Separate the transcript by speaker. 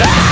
Speaker 1: die